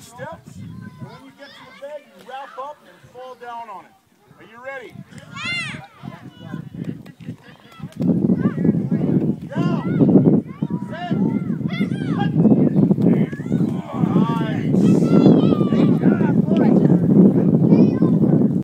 steps, and when you get to the bed, you wrap up and fall down on it. Are you ready?